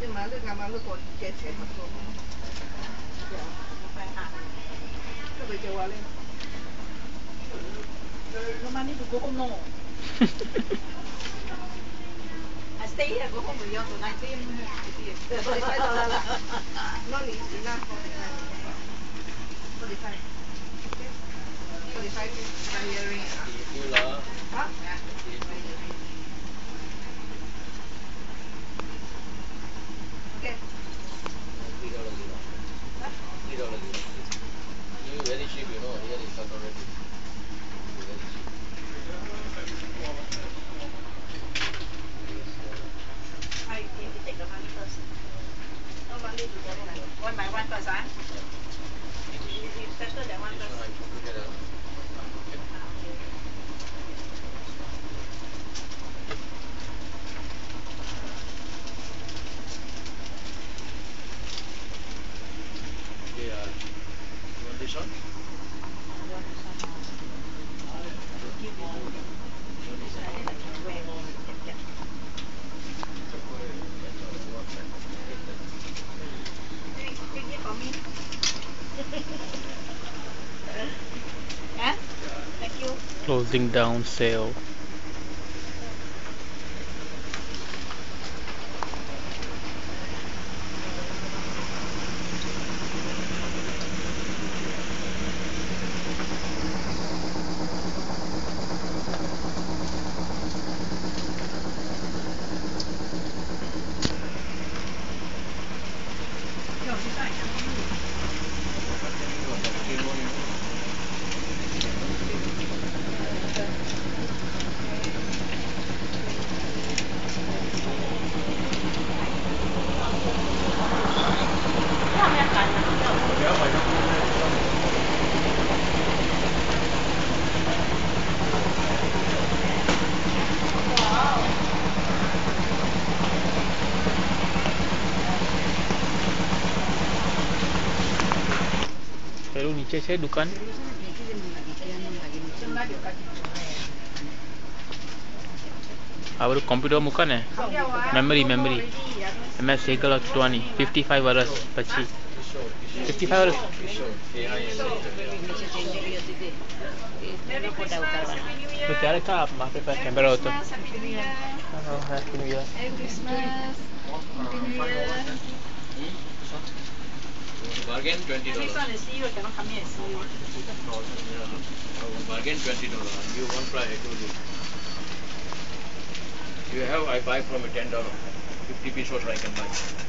你买呢个买呢个几钱啊？佢咪就话咧。No money to go home no. I stay here go home with you to nineteen. Forty five dollar lah. Not enough forty five. Forty five. Forty five one earring one first, ah. Huh? You settle that one first. Closing down sale. नीचे से दुकान Apa tu komputer bukan eh? Memory, memory. MS Segal atau tuan ni 55 waras peci. Kishore, 55 Kishore. waras. Kishore. K-I-S-H-O-R-E. Merry Christmas, Happy New Year. Tu bargain twenty dollars. one is see you, cannot come here and see you. Bargain twenty dollars. You one price I told you. You have I buy from a ten dollar. Fifty piece what I can buy.